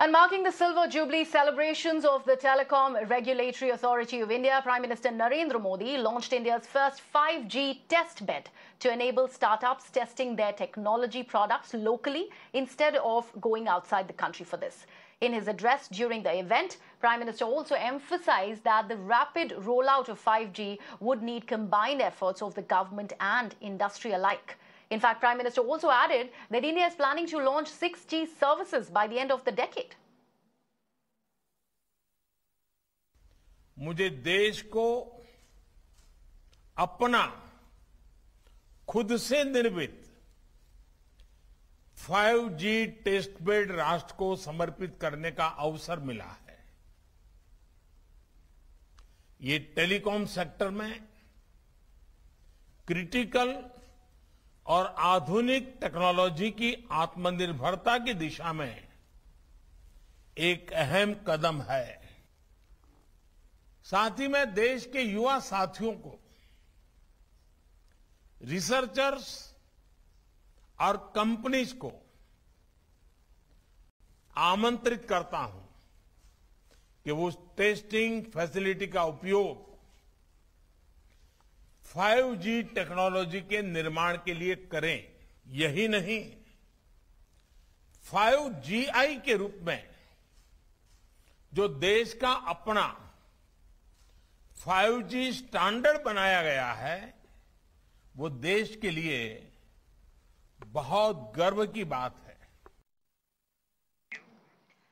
And marking the Silver Jubilee celebrations of the Telecom Regulatory Authority of India, Prime Minister Narendra Modi launched India's first 5G test bed to enable startups testing their technology products locally instead of going outside the country for this. In his address during the event, Prime Minister also emphasized that the rapid rollout of 5G would need combined efforts of the government and industry alike. In fact, Prime Minister also added that India is planning to launch 6G services by the end of the decade. मुझे देश को अपना खुद से निर्मित 5G test bed राष्ट्र को समर्पित करने का अवसर मिला है ये टेलीकॉम सेक्टर में क्रिटिकल और आधुनिक टेक्नोलॉजी की आत्मनिर्भरता की दिशा में एक अहम कदम है। साथ ही मैं देश के युवा साथियों को रिसर्चर्स और कंपनीज़ को आमंत्रित करता हूँ कि वो टेस्टिंग फैसिलिटी का उपयोग 5G टेक्नोलॉजी के निर्माण के लिए करें, यही नहीं। 5GI के रूप में जो देश का अपना 5G स्टैंडर्ड बनाया गया है, वो देश के लिए बहुत गर्व की बात है।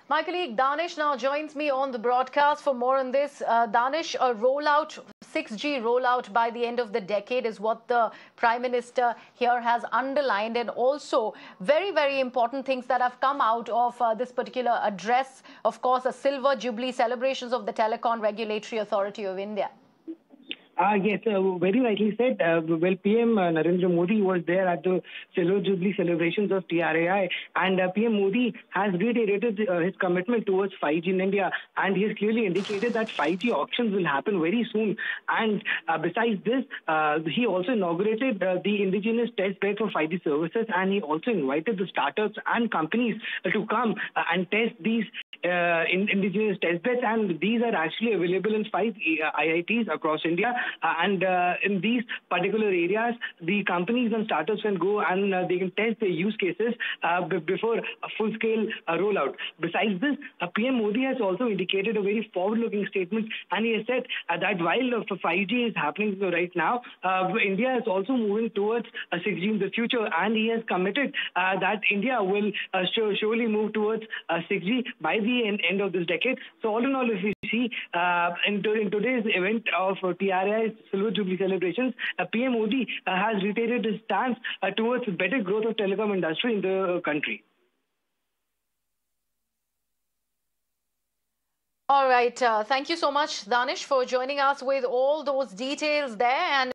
My colleague Danish now joins me on the broadcast for more on this. Uh, Danish, a rollout, 6G rollout by the end of the decade is what the Prime Minister here has underlined, and also very, very important things that have come out of uh, this particular address. Of course, the Silver Jubilee celebrations of the Telecom Regulatory Authority of India. Uh, yes, uh, very rightly said. Uh, well, PM uh, Narendra Modi was there at the Silver Jubilee celebrations of TRAI, and uh, PM Modi has reiterated uh, his commitment towards 5G in India, and he has clearly indicated that 5G auctions will happen very soon. And uh, besides this, he also inaugurated the indigenous test bed for 5G services, and he also invited the startups and companies to come and test these uh, in indigenous test beds, and these are actually available in five uh, IITs across India. Uh, and uh, in these particular areas, the companies and startups can go and uh, they can test their use cases uh, b- before a full-scale rollout. Besides this, PM Modi has also indicated a very forward-looking statement, and he has said that while uh, 5G is happening right now, India is also moving towards uh, 6G in the future, and he has committed that India will sure, surely move towards uh, 6G by the end, end of this decade. So all in all, if we see uh, in, in today's event of uh, TRAI's Silver Jubilee celebrations, uh, PM Modi uh, has reiterated his stance uh, towards better growth of telecom industry in the country. All right. Uh, thank you so much, Danish, for joining us with all those details there. And